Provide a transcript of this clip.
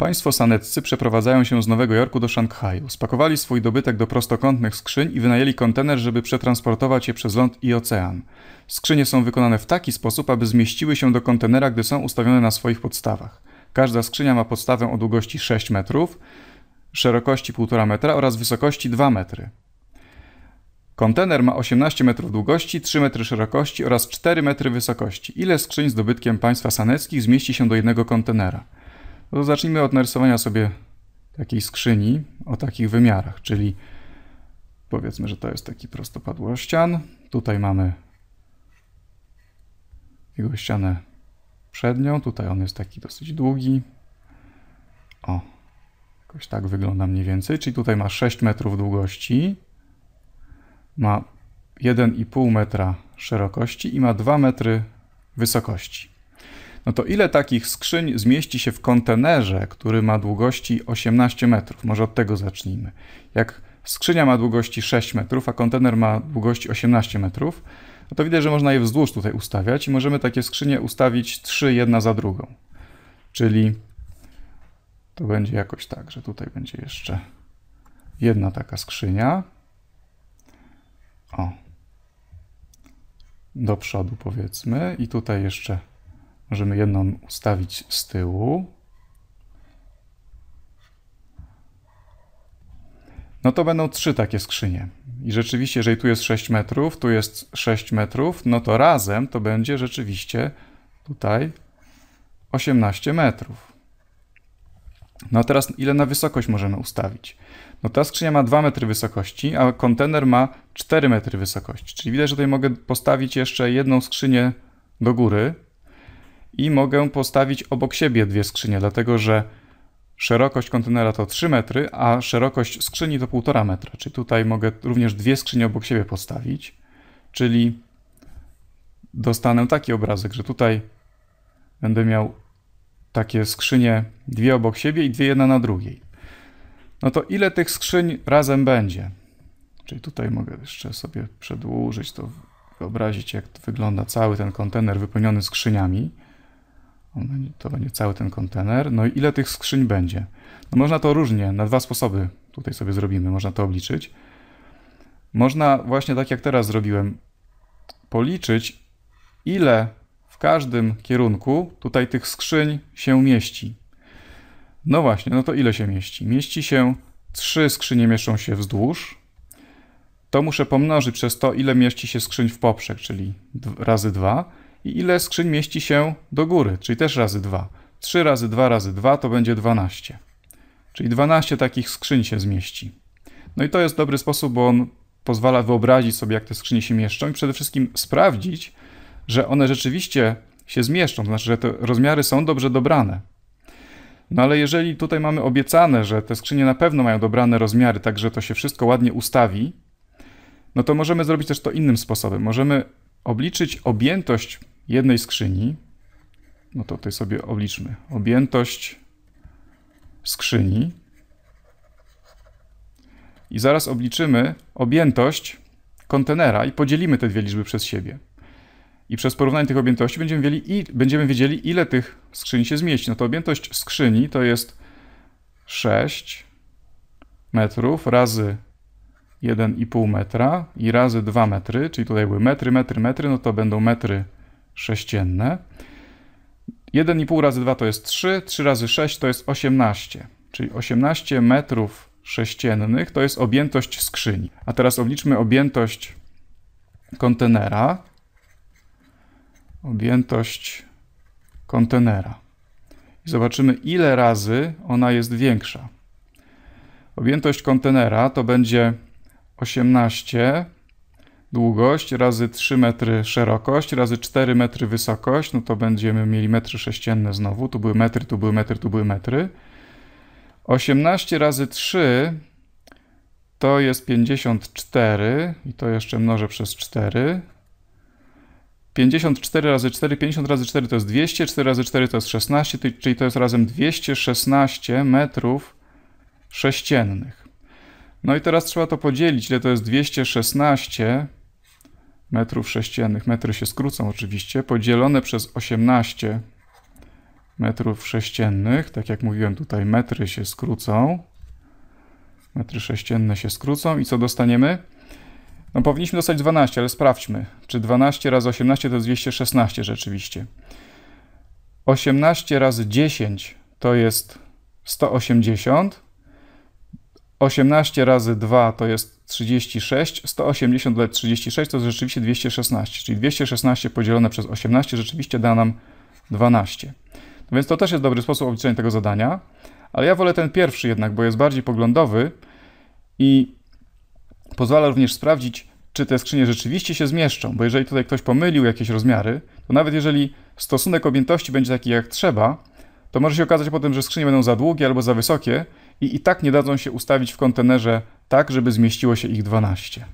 Państwo saneccy przeprowadzają się z Nowego Jorku do Szanghaju. Spakowali swój dobytek do prostokątnych skrzyń i wynajęli kontener, żeby przetransportować je przez ląd i ocean. Skrzynie są wykonane w taki sposób, aby zmieściły się do kontenera, gdy są ustawione na swoich podstawach. Każda skrzynia ma podstawę o długości 6 metrów, szerokości 1,5 metra oraz wysokości 2 metry. Kontener ma 18 metrów długości, 3 metry szerokości oraz 4 metry wysokości. Ile skrzyń z dobytkiem państwa saneckich zmieści się do jednego kontenera? No to zacznijmy od narysowania sobie takiej skrzyni o takich wymiarach, czyli powiedzmy, że to jest taki prostopadłościan. Tutaj mamy jego ścianę przednią, tutaj on jest taki dosyć długi. O, jakoś tak wygląda mniej więcej, czyli tutaj ma 6 metrów długości, ma 1,5 metra szerokości i ma 2 metry wysokości. No to ile takich skrzyń zmieści się w kontenerze, który ma długości 18 metrów? Może od tego zacznijmy. Jak skrzynia ma długości 6 metrów, a kontener ma długości 18 metrów, no to widać, że można je wzdłuż tutaj ustawiać i możemy takie skrzynie ustawić trzy jedna za drugą. Czyli to będzie jakoś tak, że tutaj będzie jeszcze jedna taka skrzynia. O. Do przodu powiedzmy i tutaj jeszcze Możemy jedną ustawić z tyłu. No to będą trzy takie skrzynie. I rzeczywiście, jeżeli tu jest 6 metrów, tu jest 6 metrów, no to razem to będzie rzeczywiście tutaj 18 metrów. No a teraz ile na wysokość możemy ustawić? No ta skrzynia ma 2 metry wysokości, a kontener ma 4 metry wysokości. Czyli widać, że tutaj mogę postawić jeszcze jedną skrzynię do góry, i mogę postawić obok siebie dwie skrzynie, dlatego że szerokość kontenera to 3 metry, a szerokość skrzyni to 1,5 metra. Czyli tutaj mogę również dwie skrzynie obok siebie postawić, czyli dostanę taki obrazek, że tutaj będę miał takie skrzynie dwie obok siebie i dwie jedna na drugiej. No to ile tych skrzyń razem będzie? Czyli tutaj mogę jeszcze sobie przedłużyć to, wyobrazić jak to wygląda cały ten kontener wypełniony skrzyniami. To będzie cały ten kontener. No i ile tych skrzyń będzie? No można to różnie, na dwa sposoby tutaj sobie zrobimy, można to obliczyć. Można właśnie tak jak teraz zrobiłem, policzyć ile w każdym kierunku tutaj tych skrzyń się mieści. No właśnie, no to ile się mieści? Mieści się, trzy skrzynie mieszczą się wzdłuż. To muszę pomnożyć przez to, ile mieści się skrzyń w poprzek, czyli razy dwa i ile skrzyń mieści się do góry, czyli też razy 2. 3 razy 2 razy 2 to będzie 12. Czyli 12 takich skrzyń się zmieści. No i to jest dobry sposób, bo on pozwala wyobrazić sobie, jak te skrzynie się mieszczą i przede wszystkim sprawdzić, że one rzeczywiście się zmieszczą, to znaczy, że te rozmiary są dobrze dobrane. No ale jeżeli tutaj mamy obiecane, że te skrzynie na pewno mają dobrane rozmiary, tak że to się wszystko ładnie ustawi, no to możemy zrobić też to innym sposobem. Możemy obliczyć objętość jednej skrzyni, no to tutaj sobie obliczmy, objętość skrzyni i zaraz obliczymy objętość kontenera i podzielimy te dwie liczby przez siebie. I przez porównanie tych objętości będziemy wiedzieli, i, będziemy wiedzieli ile tych skrzyni się zmieści. No to objętość skrzyni to jest 6 metrów razy 1,5 metra i razy 2 metry, czyli tutaj były metry, metry, metry, no to będą metry sześcienne. 1,5 razy 2 to jest 3, 3 razy 6 to jest 18, czyli 18 metrów sześciennych to jest objętość skrzyni. A teraz obliczmy objętość kontenera. Objętość kontenera. I zobaczymy, ile razy ona jest większa. Objętość kontenera to będzie 18 długość razy 3 metry szerokość razy 4 metry wysokość, no to będziemy mieli metry sześcienne znowu. Tu były metry, tu były metry, tu były metry. 18 razy 3 to jest 54 i to jeszcze mnożę przez 4. 54 razy 4, 50 razy 4 to jest 200, 4 razy 4 to jest 16, czyli to jest razem 216 metrów sześciennych. No i teraz trzeba to podzielić, ile to jest 216 metrów sześciennych. Metry się skrócą oczywiście, podzielone przez 18 metrów sześciennych. Tak jak mówiłem, tutaj metry się skrócą. Metry sześcienne się skrócą i co dostaniemy? No powinniśmy dostać 12, ale sprawdźmy, czy 12 razy 18 to jest 216 rzeczywiście. 18 razy 10 to jest 180. 18 razy 2 to jest 36. 180 dodać 36 to jest rzeczywiście 216. Czyli 216 podzielone przez 18 rzeczywiście da nam 12. No więc to też jest dobry sposób obliczenia tego zadania, ale ja wolę ten pierwszy jednak, bo jest bardziej poglądowy i pozwala również sprawdzić, czy te skrzynie rzeczywiście się zmieszczą, bo jeżeli tutaj ktoś pomylił jakieś rozmiary, to nawet jeżeli stosunek objętości będzie taki jak trzeba, to może się okazać potem, że skrzynie będą za długie albo za wysokie i i tak nie dadzą się ustawić w kontenerze tak, żeby zmieściło się ich 12.